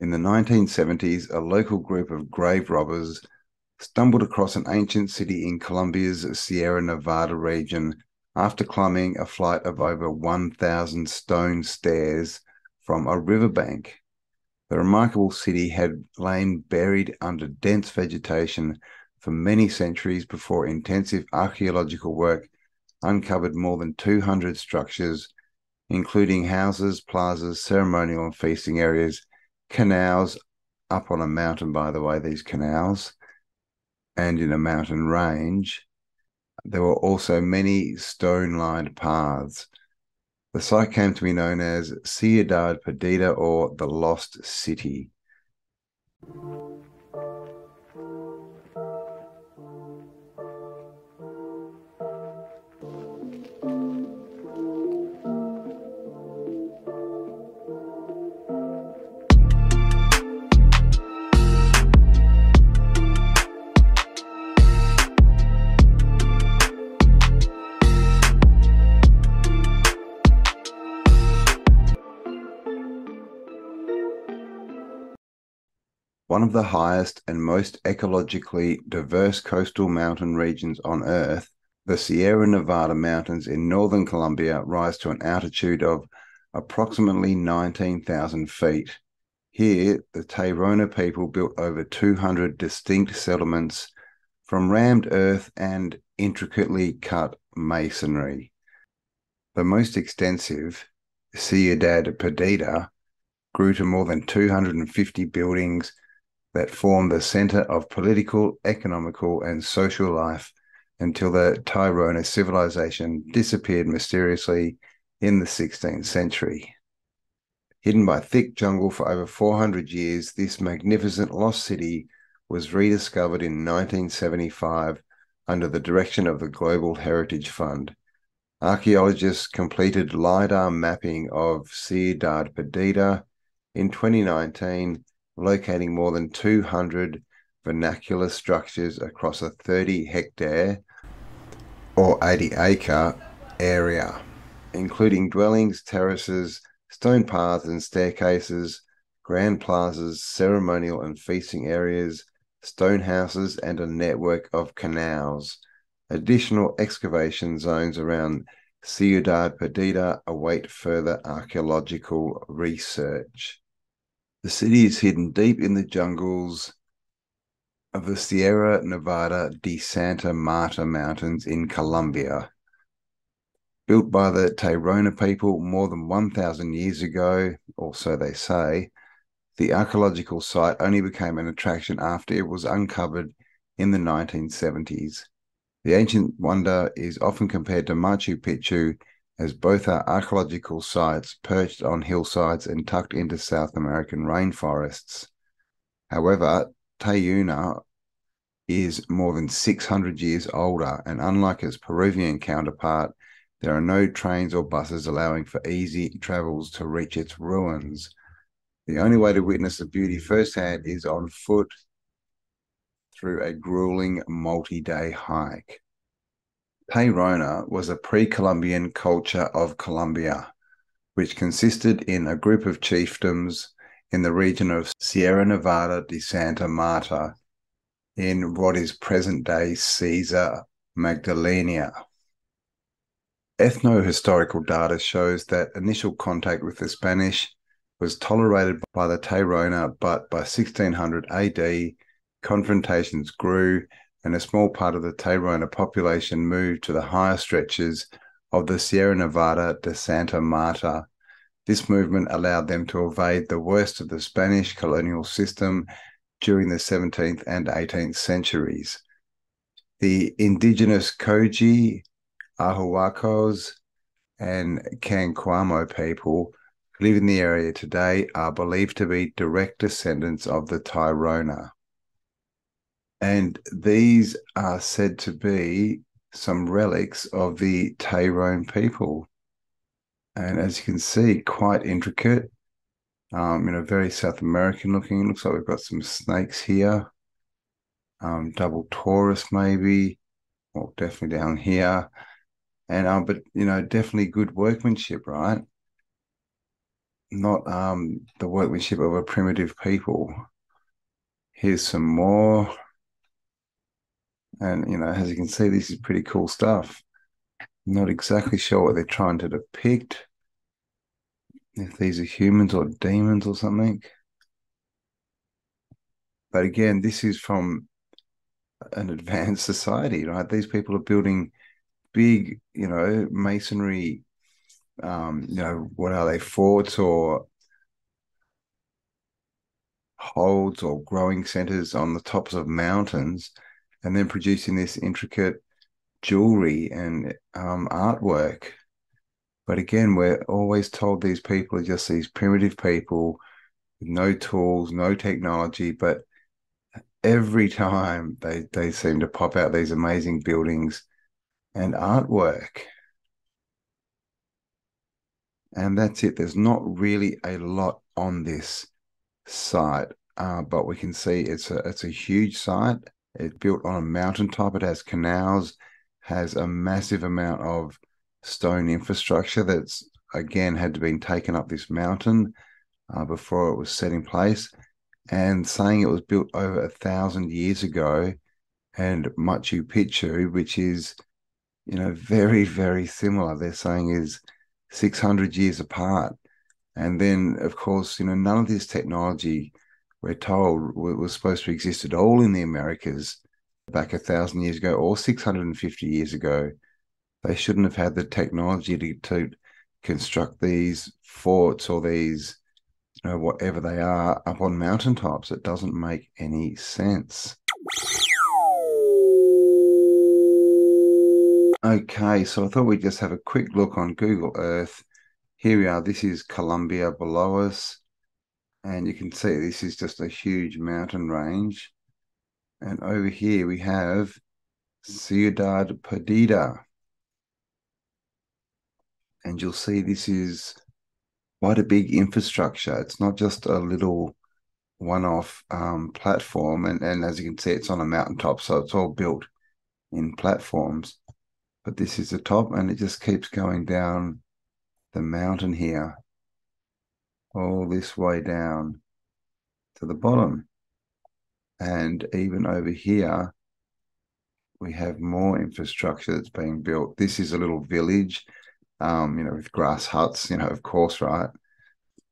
In the 1970s, a local group of grave robbers stumbled across an ancient city in Colombia's Sierra Nevada region after climbing a flight of over 1,000 stone stairs from a riverbank. The remarkable city had lain buried under dense vegetation for many centuries before intensive archaeological work uncovered more than 200 structures, including houses, plazas, ceremonial and feasting areas, canals up on a mountain, by the way, these canals, and in a mountain range. There were also many stone lined paths. The site came to be known as Ciudad Perdida or the Lost City. One of the highest and most ecologically diverse coastal mountain regions on Earth, the Sierra Nevada mountains in northern Colombia rise to an altitude of approximately 19,000 feet. Here, the Tairona people built over 200 distinct settlements from rammed earth and intricately cut masonry. The most extensive, Ciudad Perdida, grew to more than 250 buildings that formed the center of political, economical, and social life until the Tairona civilization disappeared mysteriously in the 16th century. Hidden by thick jungle for over 400 years, this magnificent lost city was rediscovered in 1975 under the direction of the Global Heritage Fund. Archaeologists completed LIDAR mapping of Ciudad Perdida in 2019 locating more than 200 vernacular structures across a 30 hectare or 80 acre area, including dwellings, terraces, stone paths and staircases, grand plazas, ceremonial and feasting areas, stone houses, and a network of canals. Additional excavation zones around Ciudad Perdida await further archaeological research. The city is hidden deep in the jungles of the Sierra Nevada de Santa Marta Mountains in Colombia. Built by the Tairona people more than 1,000 years ago, or so they say, the archaeological site only became an attraction after it was uncovered in the 1970s. The ancient wonder is often compared to Machu Picchu as both are archaeological sites perched on hillsides and tucked into South American rainforests. However, Teyuna is more than 600 years older, and unlike its Peruvian counterpart, there are no trains or buses allowing for easy travels to reach its ruins. The only way to witness the beauty firsthand is on foot through a grueling multi day hike. Tairona was a pre-Columbian culture of Colombia, which consisted in a group of chiefdoms in the region of Sierra Nevada de Santa Marta in what is present-day Cesar Magdalena. Ethno-historical data shows that initial contact with the Spanish was tolerated by the Tayrona, but by 1600 AD, confrontations grew and a small part of the Tairona population moved to the higher stretches of the Sierra Nevada de Santa Marta. This movement allowed them to evade the worst of the Spanish colonial system during the 17th and 18th centuries. The indigenous Kogi, Arhuacos, and Kankuamo people who live in the area today are believed to be direct descendants of the Tairona. And these are said to be some relics of the Tairone people. And as you can see, quite intricate, um, you know, very South American looking. Looks like we've got some snakes here. Um, double Taurus, maybe, or definitely down here. And um, but you know, definitely good workmanship, right? not um, the workmanship of a primitive people. Here's some more. And, you know, as you can see, this is pretty cool stuff. Not exactly sure what they're trying to depict. If these are humans or demons or something. But again, this is from an advanced society, right? These people are building big, you know, masonry, um, you know, what are they, forts or holds or growing centers on the tops of mountains, and then producing this intricate jewelry and um, artwork. But again, we're always told these people are just these primitive people with no tools, no technology, but every time they they seem to pop out these amazing buildings and artwork. And that's it. There's not really a lot on this site, uh, but we can see it's a it's a huge site. It's built on a mountaintop. It has canals, has a massive amount of stone infrastructure that's again had to been taken up this mountain uh, before it was set in place and saying it was built over a thousand years ago, and Machu Picchu, which is, you know, very, very similar, they're saying is 600 years apart. And then, of course, you know, none of this technology, we're told, was supposed to exist at all in the Americas back a thousand years ago or 650 years ago. They shouldn't have had the technology to, to construct these forts or these you know, whatever they are up on mountaintops. It doesn't make any sense. Okay, so I thought we'd just have a quick look on Google Earth. Here we are. This is Colombia below us. And you can see this is just a huge mountain range. And over here we have Ciudad Perdida. And you'll see this is quite a big infrastructure. It's not just a little one-off um, platform, and and as you can see, it's on a mountaintop, so it's all built in platforms. But this is the top, and it just keeps going down the mountain here, all this way down to the bottom. And even over here, we have more infrastructure that's being built. This is a little village um, you know, with grass huts, you know, of course, right?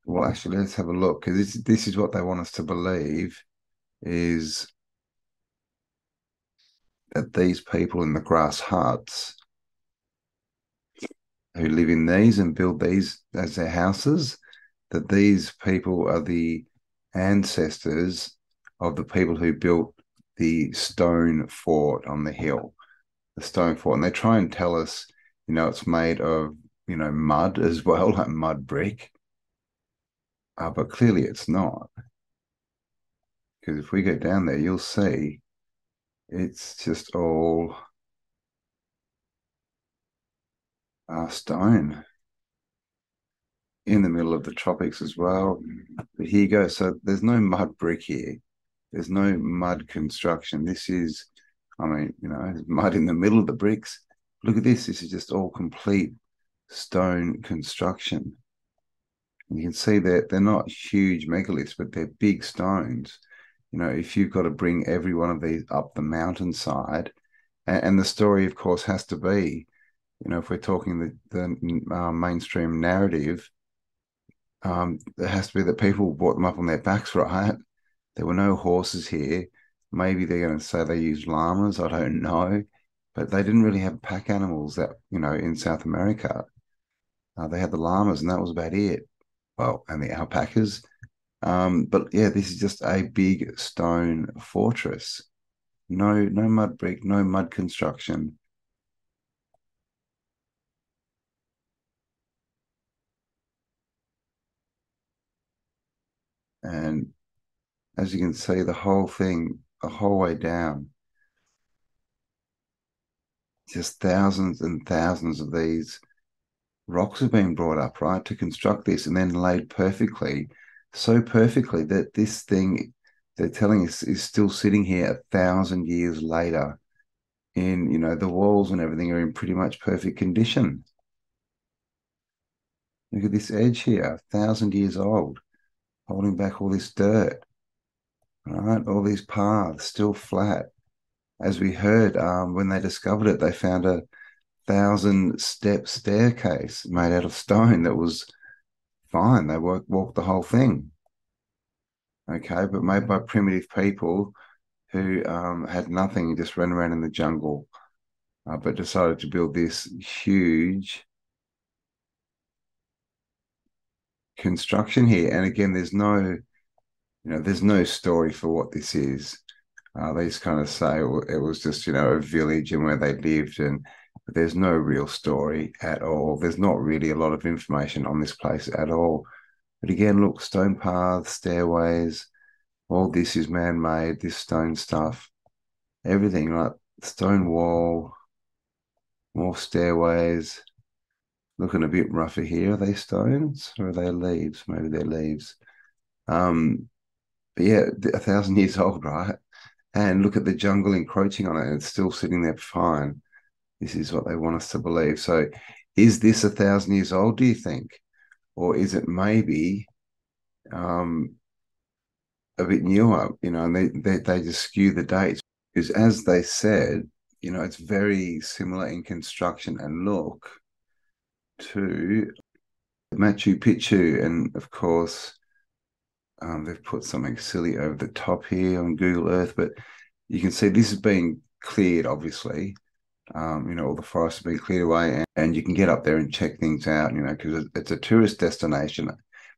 Well, actually, let's have a look because this this is what they want us to believe is that these people in the grass huts who live in these and build these as their houses, that these people are the ancestors of the people who built the stone fort on the hill, the stone fort. And they try and tell us you know, it's made of, you know, mud as well, like mud brick. Uh, but clearly it's not. Because if we go down there, you'll see it's just all uh, stone in the middle of the tropics as well. But here you go. So there's no mud brick here. There's no mud construction. This is, I mean, you know, mud in the middle of the bricks look at this. This is just all complete stone construction. And you can see that they're not huge megaliths, but they're big stones. You know, if you've got to bring every one of these up the mountainside, and, and the story, of course, has to be, you know, if we're talking the, the uh, mainstream narrative, um, it has to be that people brought them up on their backs, right? There were no horses here. Maybe they're going to say they used llamas. I don't know but they didn't really have pack animals that you know in South America. Uh, they had the llamas, and that was about it. Well, and the alpacas. Um, but yeah, this is just a big stone fortress. No, no mud brick, no mud construction. And as you can see, the whole thing, the whole way down, just thousands and thousands of these rocks have been brought up, right, to construct this and then laid perfectly, so perfectly that this thing they're telling us is still sitting here a thousand years later. In you know the walls and everything are in pretty much perfect condition. Look at this edge here, a thousand years old, holding back all this dirt. All right, all these paths still flat. As we heard, um, when they discovered it, they found a thousand step staircase made out of stone that was fine. They walked, walked the whole thing. Okay, but made by primitive people who um, had nothing, just ran around in the jungle, uh, but decided to build this huge construction here. And again, there's no, you know, there's no story for what this is. Uh, they just kind of say well, it was just, you know, a village and where they lived, and there's no real story at all. There's not really a lot of information on this place at all. But again, look, stone paths, stairways, all this is man-made. This stone stuff, everything like stone wall, more stairways. Looking a bit rougher here. Are they stones or are they leaves? Maybe they're leaves. Um, but yeah, a thousand years old, right? And look at the jungle encroaching on it, and it's still sitting there fine. This is what they want us to believe. So, is this a thousand years old? Do you think, or is it maybe um, a bit newer? You know, and they they, they just skew the dates because, as they said, you know, it's very similar in construction and look to Machu Picchu, and of course, um, they've put something silly over the top here on Google Earth, but you can see this is being cleared, obviously. Um, you know, all the forests have been cleared away, and, and you can get up there and check things out, you know, because it's a tourist destination.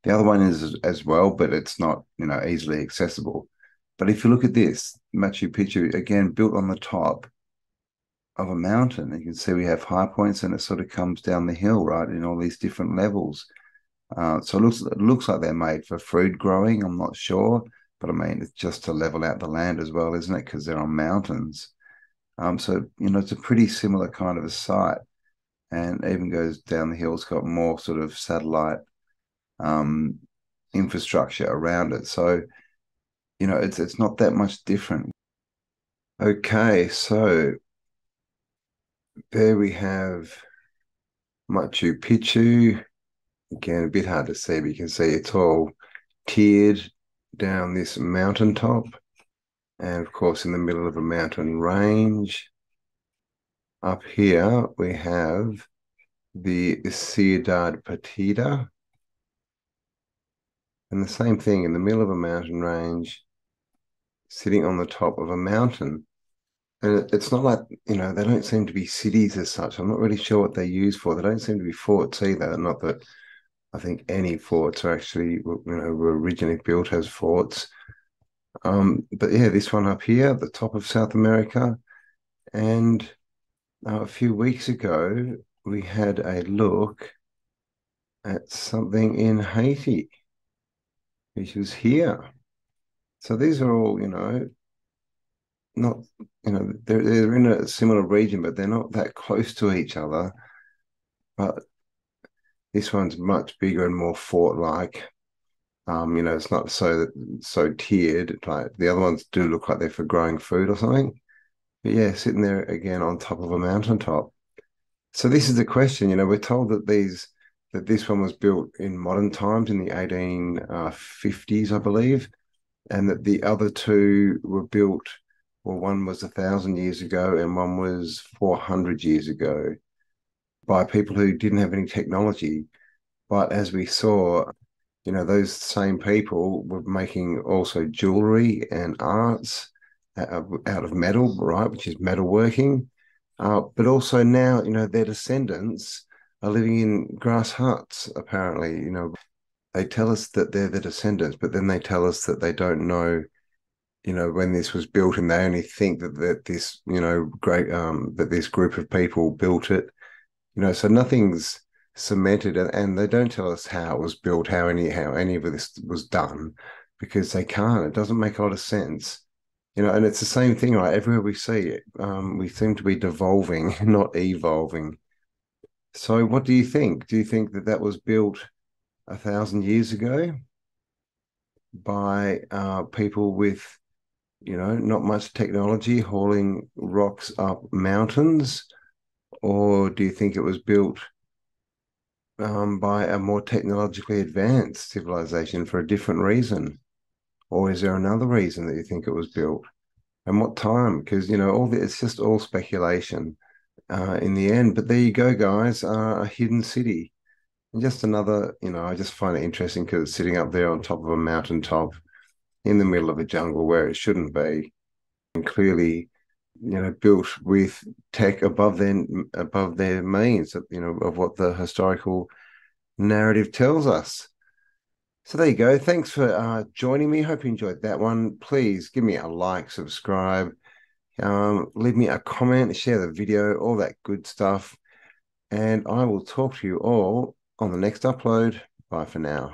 The other one is as well, but it's not, you know, easily accessible. But if you look at this, Machu Picchu, again, built on the top of a mountain, you can see we have high points and it sort of comes down the hill, right, in all these different levels. Uh, so it looks it looks like they're made for food growing. I'm not sure, but I mean it's just to level out the land as well, isn't it? Because they're on mountains. Um, so you know it's a pretty similar kind of a site, and even goes down the hill. It's got more sort of satellite um, infrastructure around it. So you know it's it's not that much different. Okay, so there we have Machu Picchu Again, a bit hard to see, but you can see it's all tiered down this mountaintop. And of course, in the middle of a mountain range. Up here, we have the Ciudad Perdida. And the same thing in the middle of a mountain range, sitting on the top of a mountain. And it's not like, you know, they don't seem to be cities as such. I'm not really sure what they're used for. They don't seem to be forts either. Not that I think any forts are actually, you know, were originally built as forts. Um, but yeah, this one up here, the top of South America. And uh, a few weeks ago, we had a look at something in Haiti, which was here. So these are all, you know, not, you know, they're, they're in a similar region, but they're not that close to each other. But this one's much bigger and more fort-like. Um, you know, it's not so so tiered. Like the other ones do look like they're for growing food or something. But yeah, sitting there again on top of a mountaintop. So this is the question. You know, we're told that these that this one was built in modern times in the 1850s, uh, I believe, and that the other two were built. Well, one was a thousand years ago, and one was four hundred years ago by people who didn't have any technology. But as we saw, you know, those same people were making also jewelry and arts out of metal, right, which is metalworking. Uh, but also now, you know, their descendants are living in grass huts, apparently. You know, they tell us that they're the descendants, but then they tell us that they don't know, you know, when this was built and they only think that, that this, you know, great, um, that this group of people built it you know, so nothing's cemented, and they don't tell us how it was built, how any how any of this was done, because they can't. It doesn't make a lot of sense, you know. And it's the same thing, right? Everywhere we see it, um, we seem to be devolving, not evolving. So, what do you think? Do you think that that was built a thousand years ago by uh, people with, you know, not much technology, hauling rocks up mountains? or do you think it was built um, by a more technologically advanced civilization for a different reason? Or is there another reason that you think it was built? And what time? Because, you know, all the, it's just all speculation uh, in the end. But there you go, guys, uh, a hidden city. And just another, you know, I just find it interesting because it's sitting up there on top of a mountaintop in the middle of a jungle where it shouldn't be. And clearly, you know, built with tech above their above their means, you know, of what the historical narrative tells us. So there you go. Thanks for uh, joining me. Hope you enjoyed that one. Please give me a like, subscribe, um, leave me a comment, share the video, all that good stuff. And I will talk to you all on the next upload. Bye for now.